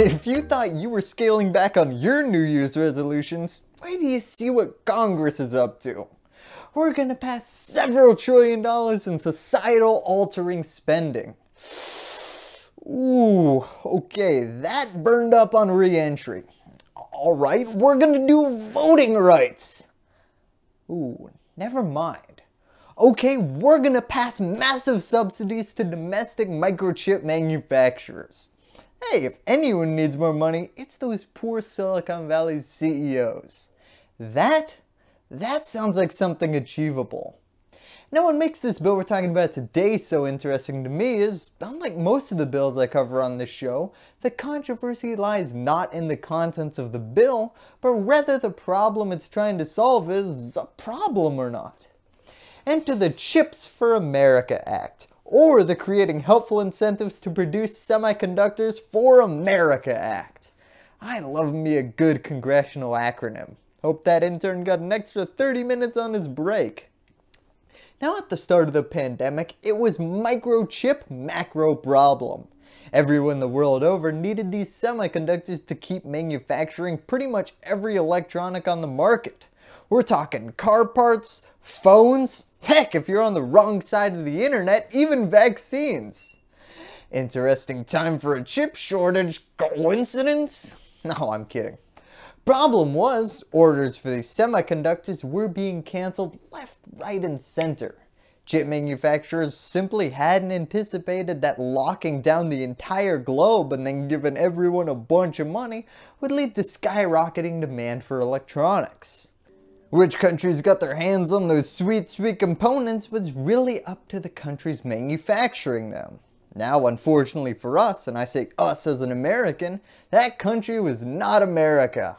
If you thought you were scaling back on your New Year's resolutions, wait till you see what Congress is up to. We're gonna pass several trillion dollars in societal altering spending. Ooh, okay, that burned up on re-entry. Alright, we're gonna do voting rights. Ooh, never mind. Okay, we're gonna pass massive subsidies to domestic microchip manufacturers. Hey, if anyone needs more money, it's those poor Silicon Valley CEOs. That, that sounds like something achievable. Now what makes this bill we're talking about today so interesting to me is, unlike most of the bills I cover on this show, the controversy lies not in the contents of the bill, but rather the problem it's trying to solve is a problem or not. Enter the Chips for America Act, or the Creating Helpful Incentives to Produce Semiconductors for America Act. I love me a good congressional acronym. Hope that intern got an extra 30 minutes on his break. Now at the start of the pandemic, it was microchip macro problem. Everyone the world over needed these semiconductors to keep manufacturing pretty much every electronic on the market. We're talking car parts, phones, heck if you're on the wrong side of the internet, even vaccines. Interesting time for a chip shortage, coincidence? No, I'm kidding. Problem was, orders for these semiconductors were being cancelled left, right, and center. Chip manufacturers simply hadn't anticipated that locking down the entire globe and then giving everyone a bunch of money would lead to skyrocketing demand for electronics. Which countries got their hands on those sweet, sweet components was really up to the countries manufacturing them. Now, unfortunately for us, and I say us as an American, that country was not America.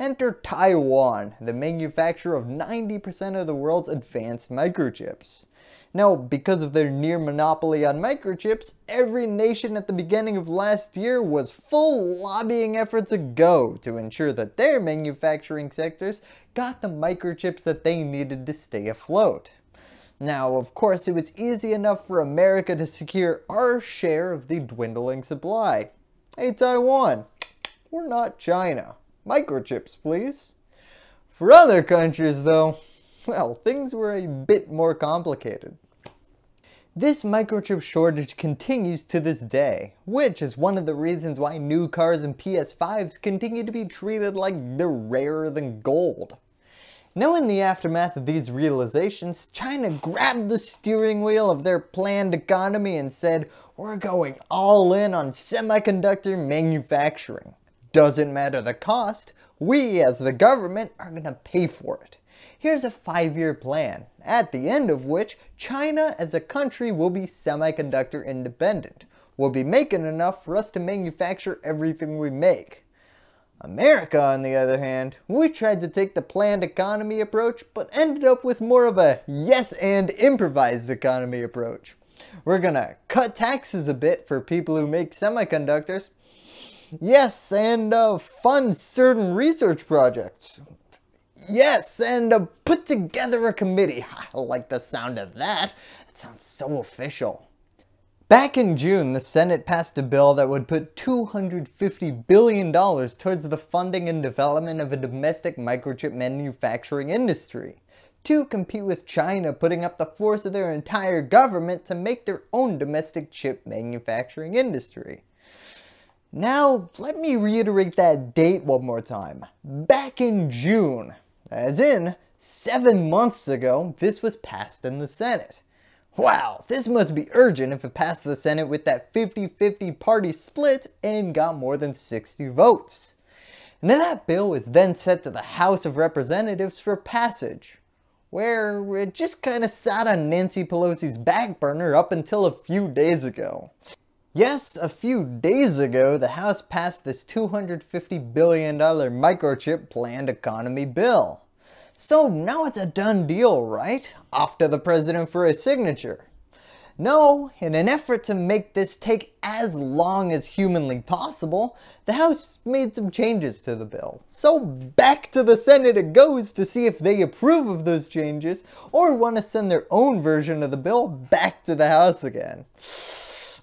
Enter Taiwan, the manufacturer of 90% of the world's advanced microchips. Now, because of their near monopoly on microchips, every nation at the beginning of last year was full lobbying efforts ago to ensure that their manufacturing sectors got the microchips that they needed to stay afloat. Now, of course, it was easy enough for America to secure our share of the dwindling supply. Hey Taiwan, we're not China. Microchips, please. For other countries though, well, things were a bit more complicated. This microchip shortage continues to this day, which is one of the reasons why new cars and PS5s continue to be treated like they're rarer than gold. Now in the aftermath of these realizations, China grabbed the steering wheel of their planned economy and said, we're going all in on semiconductor manufacturing. Doesn't matter the cost, we as the government are going to pay for it. Here's a five-year plan, at the end of which China as a country will be semiconductor independent. We'll be making enough for us to manufacture everything we make. America, on the other hand, we tried to take the planned economy approach, but ended up with more of a yes and improvised economy approach. We're gonna cut taxes a bit for people who make semiconductors, Yes, and uh, fund certain research projects. Yes, and uh, put together a committee. I like the sound of that. It sounds so official. Back in June, the Senate passed a bill that would put $250 billion towards the funding and development of a domestic microchip manufacturing industry to compete with China putting up the force of their entire government to make their own domestic chip manufacturing industry. Now, let me reiterate that date one more time. Back in June, as in seven months ago, this was passed in the Senate. Wow, this must be urgent if it passed the Senate with that 50-50 party split and got more than 60 votes. Now that bill was then sent to the House of Representatives for passage, where it just kinda sat on Nancy Pelosi's back burner up until a few days ago. Yes, a few days ago, the House passed this $250 billion microchip planned economy bill. So now it's a done deal, right? Off to the president for his signature. No, in an effort to make this take as long as humanly possible, the House made some changes to the bill. So back to the Senate it goes to see if they approve of those changes or want to send their own version of the bill back to the House again.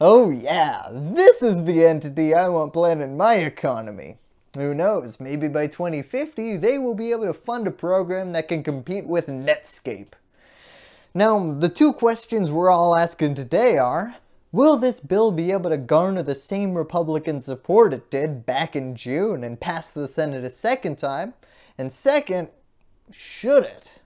Oh yeah, this is the entity I want planning my economy. Who knows, maybe by 2050 they will be able to fund a program that can compete with Netscape. Now, the two questions we're all asking today are, will this bill be able to garner the same Republican support it did back in June and pass the Senate a second time? And second, should it?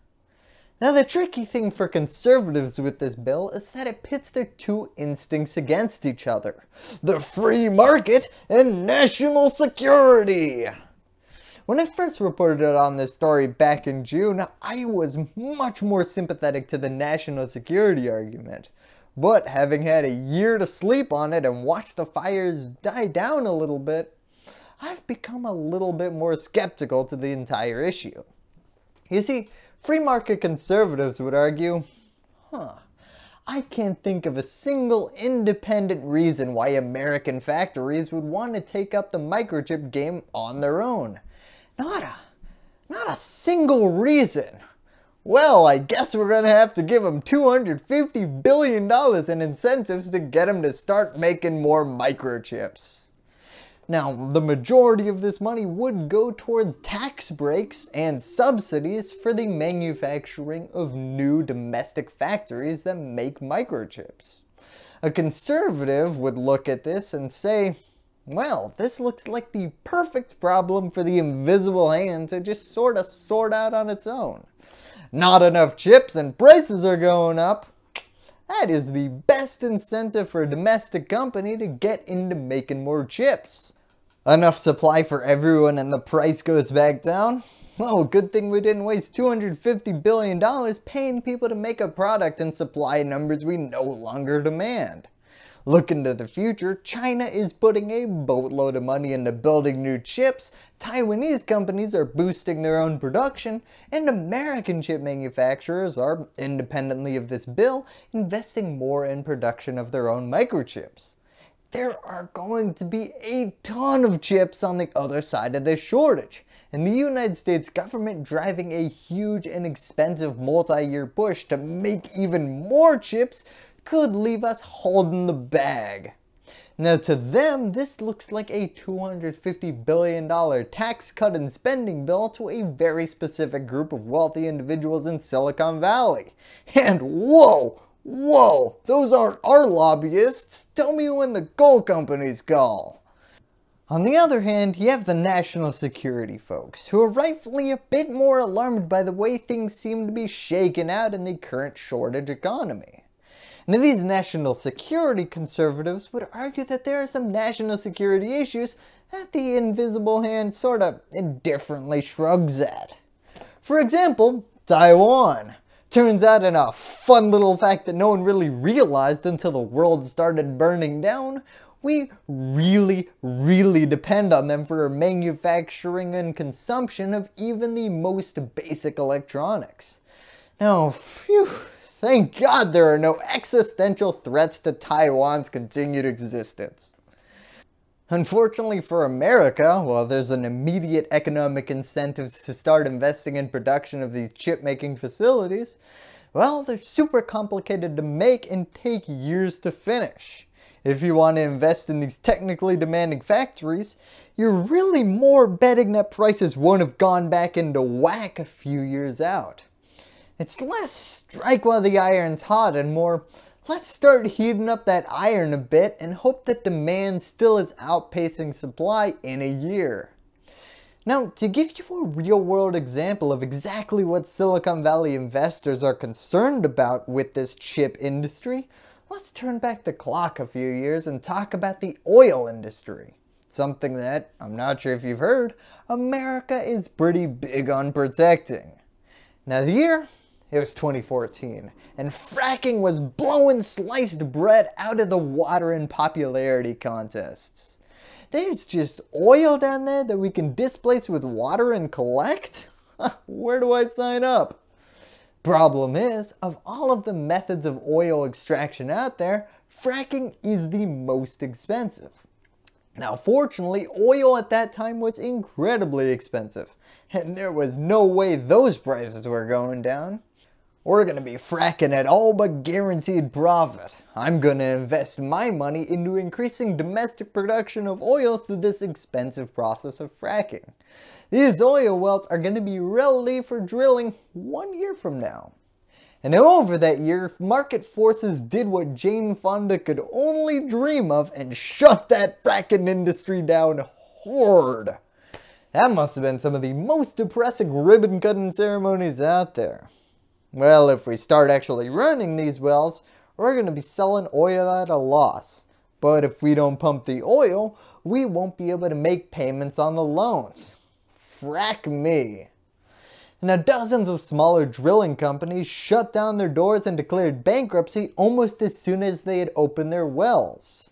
Now the tricky thing for conservatives with this bill is that it pits their two instincts against each other. The free market and national security. When I first reported on this story back in June, I was much more sympathetic to the national security argument. But having had a year to sleep on it and watch the fires die down a little bit, I've become a little bit more skeptical to the entire issue. You see, Free market conservatives would argue, huh, I can't think of a single independent reason why American factories would want to take up the microchip game on their own. Not a, not a single reason. Well, I guess we're going to have to give them $250 billion in incentives to get them to start making more microchips. Now, the majority of this money would go towards tax breaks and subsidies for the manufacturing of new domestic factories that make microchips. A conservative would look at this and say, well, this looks like the perfect problem for the invisible hand to just sort of sort out on its own. Not enough chips and prices are going up. That is the best incentive for a domestic company to get into making more chips enough supply for everyone and the price goes back down? Well, good thing we didn't waste $250 billion paying people to make a product and supply numbers we no longer demand. Looking to the future, China is putting a boatload of money into building new chips, Taiwanese companies are boosting their own production, and American chip manufacturers are, independently of this bill, investing more in production of their own microchips there are going to be a ton of chips on the other side of this shortage. And the United States government driving a huge and expensive multi-year push to make even more chips could leave us holding the bag. Now to them, this looks like a $250 billion tax cut and spending bill to a very specific group of wealthy individuals in Silicon Valley. And whoa, Whoa, those aren't our lobbyists. Tell me when the coal companies call. On the other hand, you have the national security folks, who are rightfully a bit more alarmed by the way things seem to be shaken out in the current shortage economy. Now these national security conservatives would argue that there are some national security issues that the invisible hand sort of indifferently shrugs at. For example, Taiwan. Turns out in a fun little fact that no one really realized until the world started burning down, we really, really depend on them for manufacturing and consumption of even the most basic electronics. Now, phew, thank God there are no existential threats to Taiwan's continued existence. Unfortunately for America, while there's an immediate economic incentive to start investing in production of these chip-making facilities, well, they're super complicated to make and take years to finish. If you want to invest in these technically demanding factories, you're really more betting that prices won't have gone back into whack a few years out. It's less strike while the iron's hot and more let's start heating up that iron a bit and hope that demand still is outpacing supply in a year. Now, to give you a real world example of exactly what Silicon Valley investors are concerned about with this chip industry, let's turn back the clock a few years and talk about the oil industry. Something that, I'm not sure if you've heard, America is pretty big on protecting. Now the year it was 2014, and fracking was blowing sliced bread out of the water in popularity contests. There's just oil down there that we can displace with water and collect? Where do I sign up? Problem is, of all of the methods of oil extraction out there, fracking is the most expensive. Now fortunately, oil at that time was incredibly expensive, and there was no way those prices were going down. We're gonna be fracking at all but guaranteed profit. I'm gonna invest my money into increasing domestic production of oil through this expensive process of fracking. These oil wells are gonna be ready for drilling one year from now. And over that year, market forces did what Jane Fonda could only dream of and shut that fracking industry down hard. That must have been some of the most depressing ribbon cutting ceremonies out there. Well, if we start actually running these wells, we're going to be selling oil at a loss. But if we don't pump the oil, we won't be able to make payments on the loans. Frack me. Now dozens of smaller drilling companies shut down their doors and declared bankruptcy almost as soon as they had opened their wells.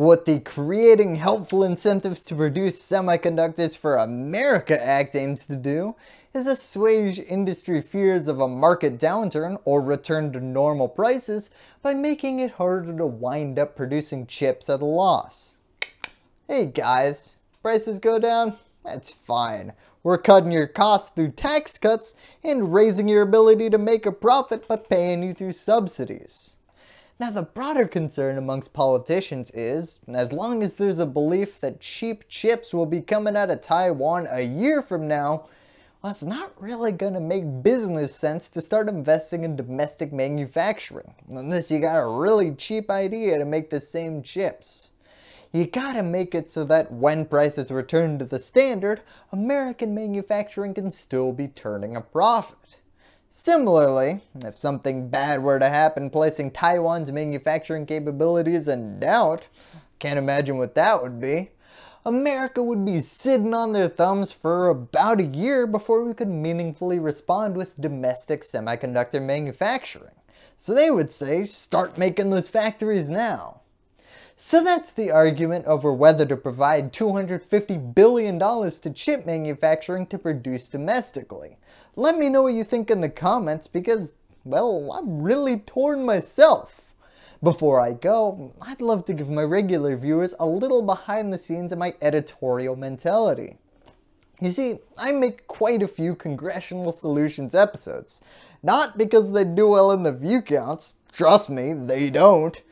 What the Creating Helpful Incentives to Produce Semiconductors for America Act aims to do is assuage industry fears of a market downturn or return to normal prices by making it harder to wind up producing chips at a loss. Hey guys, prices go down? That's fine. We're cutting your costs through tax cuts and raising your ability to make a profit by paying you through subsidies. Now the broader concern amongst politicians is, as long as there's a belief that cheap chips will be coming out of Taiwan a year from now, well, it's not really going to make business sense to start investing in domestic manufacturing, unless you got a really cheap idea to make the same chips. You gotta make it so that when prices return to the standard, American manufacturing can still be turning a profit. Similarly, if something bad were to happen placing Taiwan's manufacturing capabilities in doubt, can't imagine what that would be, America would be sitting on their thumbs for about a year before we could meaningfully respond with domestic semiconductor manufacturing. So they would say, start making those factories now. So that's the argument over whether to provide $250 billion to chip manufacturing to produce domestically. Let me know what you think in the comments because, well, I'm really torn myself. Before I go, I'd love to give my regular viewers a little behind the scenes of my editorial mentality. You see, I make quite a few Congressional Solutions episodes. Not because they do well in the view counts, trust me, they don't,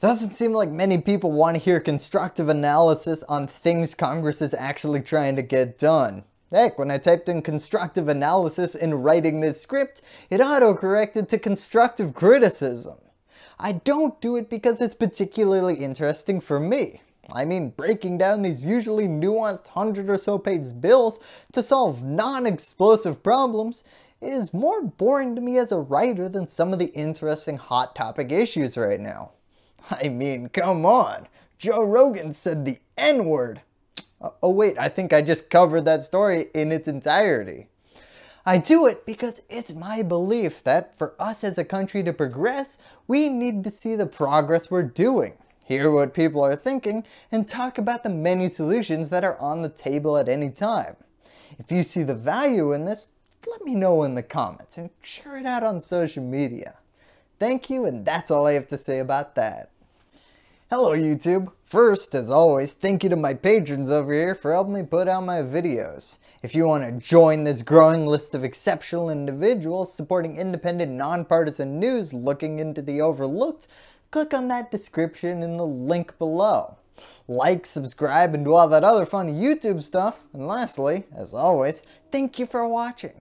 doesn't seem like many people want to hear constructive analysis on things Congress is actually trying to get done. Heck, when I typed in constructive analysis in writing this script, it auto-corrected to constructive criticism. I don't do it because it's particularly interesting for me. I mean, breaking down these usually nuanced hundred or so page bills to solve non-explosive problems is more boring to me as a writer than some of the interesting hot topic issues right now. I mean, come on. Joe Rogan said the N-word. Uh, oh wait, I think I just covered that story in its entirety. I do it because it's my belief that for us as a country to progress, we need to see the progress we're doing, hear what people are thinking, and talk about the many solutions that are on the table at any time. If you see the value in this, let me know in the comments and share it out on social media. Thank you, and that's all I have to say about that. Hello YouTube! First, as always, thank you to my patrons over here for helping me put out my videos. If you want to join this growing list of exceptional individuals supporting independent, nonpartisan news looking into the overlooked, click on that description in the link below. Like, subscribe, and do all that other fun YouTube stuff. And lastly, as always, thank you for watching.